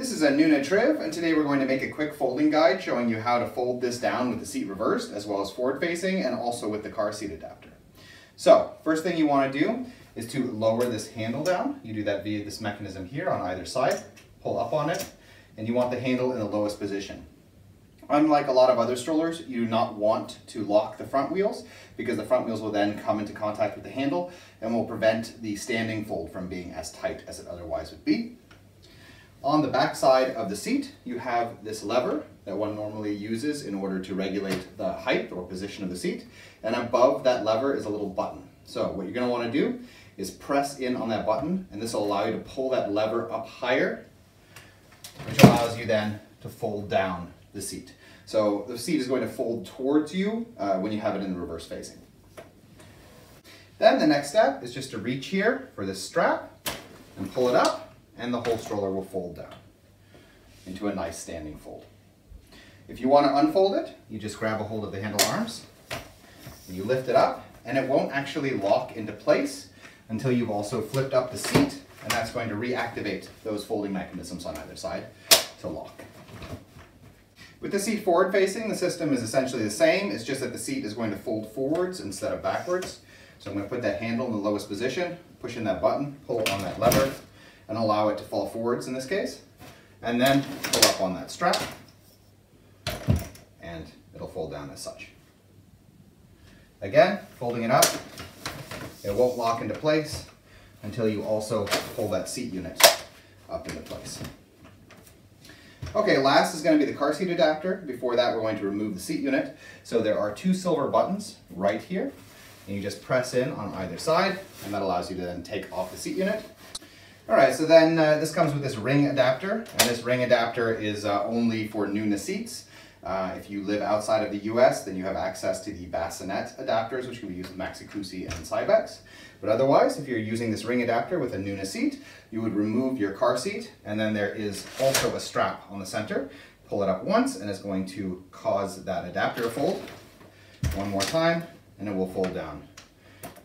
This is a Nuna Triv, and today we're going to make a quick folding guide showing you how to fold this down with the seat reversed, as well as forward facing, and also with the car seat adapter. So, first thing you want to do is to lower this handle down. You do that via this mechanism here on either side, pull up on it, and you want the handle in the lowest position. Unlike a lot of other strollers, you do not want to lock the front wheels because the front wheels will then come into contact with the handle and will prevent the standing fold from being as tight as it otherwise would be. On the back side of the seat, you have this lever that one normally uses in order to regulate the height or position of the seat. And above that lever is a little button. So what you're gonna to wanna to do is press in on that button and this will allow you to pull that lever up higher, which allows you then to fold down the seat. So the seat is going to fold towards you uh, when you have it in the reverse facing. Then the next step is just to reach here for this strap and pull it up and the whole stroller will fold down into a nice standing fold. If you want to unfold it, you just grab a hold of the handle arms and you lift it up and it won't actually lock into place until you've also flipped up the seat and that's going to reactivate those folding mechanisms on either side to lock. With the seat forward facing, the system is essentially the same. It's just that the seat is going to fold forwards instead of backwards. So I'm going to put that handle in the lowest position, push in that button, pull on that lever, and allow it to fall forwards in this case. And then pull up on that strap and it'll fold down as such. Again, folding it up, it won't lock into place until you also pull that seat unit up into place. Okay, last is going to be the car seat adapter. Before that, we're going to remove the seat unit. So there are two silver buttons right here. And you just press in on either side, and that allows you to then take off the seat unit. All right, so then uh, this comes with this ring adapter, and this ring adapter is uh, only for Nuna seats. Uh, if you live outside of the US, then you have access to the bassinet adapters, which can be used with Maxi-Cosi and Cybex. But otherwise, if you're using this ring adapter with a Nuna seat, you would remove your car seat, and then there is also a strap on the center. Pull it up once, and it's going to cause that adapter to fold. One more time, and it will fold down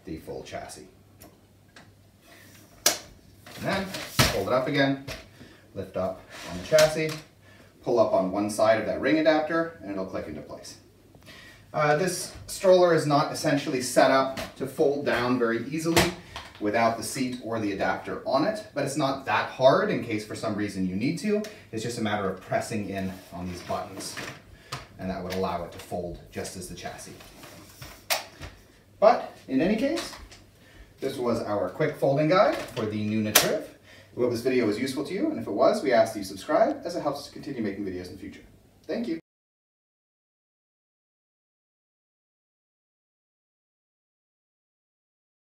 the full chassis. And then fold it up again, lift up on the chassis, pull up on one side of that ring adapter, and it'll click into place. Uh, this stroller is not essentially set up to fold down very easily without the seat or the adapter on it, but it's not that hard in case for some reason you need to. It's just a matter of pressing in on these buttons, and that would allow it to fold just as the chassis. But in any case, this was our quick folding guide for the Nuna Triv. We hope this video was useful to you, and if it was, we ask that you subscribe as it helps us continue making videos in the future. Thank you.